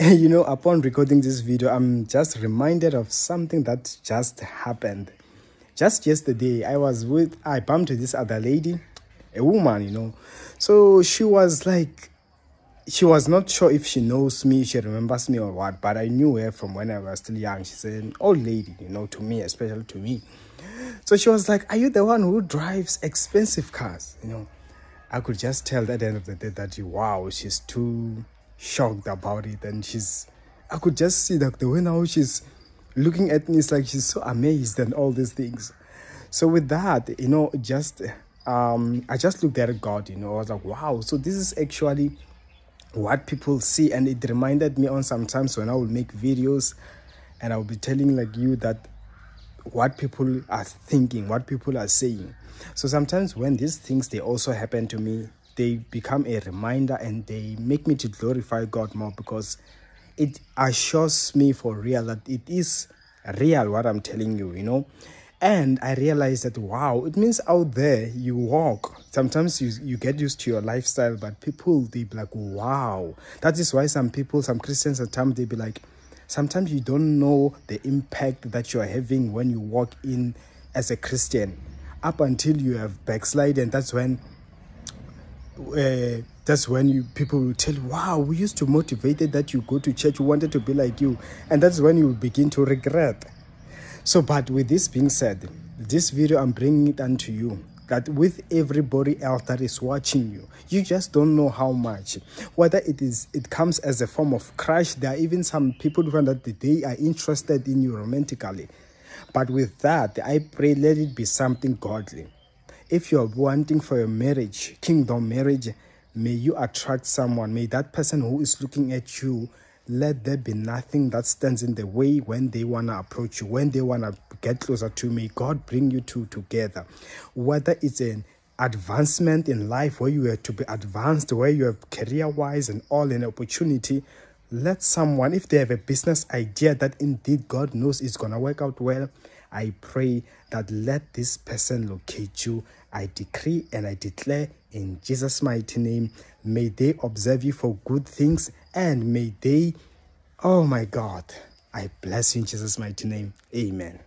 you know, upon recording this video, I'm just reminded of something that just happened. Just yesterday, I was with, I bumped this other lady, a woman, you know. So she was like, she was not sure if she knows me, she remembers me or what, but I knew her from when I was still young. She's an old lady, you know, to me, especially to me. So she was like, Are you the one who drives expensive cars? You know, I could just tell at the end of the day that, you, wow, she's too shocked about it. And she's, I could just see that the way now she's looking at me, it's like she's so amazed and all these things. So with that, you know, just, um, I just looked at God, you know, I was like, wow, so this is actually what people see. And it reminded me on sometimes when I will make videos and I'll be telling like you that what people are thinking, what people are saying. So sometimes when these things they also happen to me, they become a reminder and they make me to glorify God more because it assures me for real that it is real what I'm telling you, you know. And I realized that wow, it means out there you walk. Sometimes you you get used to your lifestyle, but people they be like, wow. That is why some people, some Christians at times they be like, sometimes you don't know the impact that you are having when you walk in as a Christian up until you have backslide and that's when uh, that's when you people will tell you, wow, we used to motivated that you go to church, we wanted to be like you. And that's when you begin to regret. So, but with this being said, this video, I'm bringing it unto you that with everybody else that is watching you you just don't know how much whether it is it comes as a form of crush there are even some people who that they are interested in you romantically but with that i pray let it be something godly if you're wanting for a marriage kingdom marriage may you attract someone may that person who is looking at you let there be nothing that stands in the way when they want to approach you, when they want to get closer to me. God bring you two together. Whether it's an advancement in life where you are to be advanced, where you have career wise and all an opportunity, let someone, if they have a business idea that indeed God knows it's going to work out well, I pray that let this person locate you. I decree and I declare in Jesus' mighty name, may they observe you for good things and may they, oh my God, I bless you in Jesus' mighty name. Amen.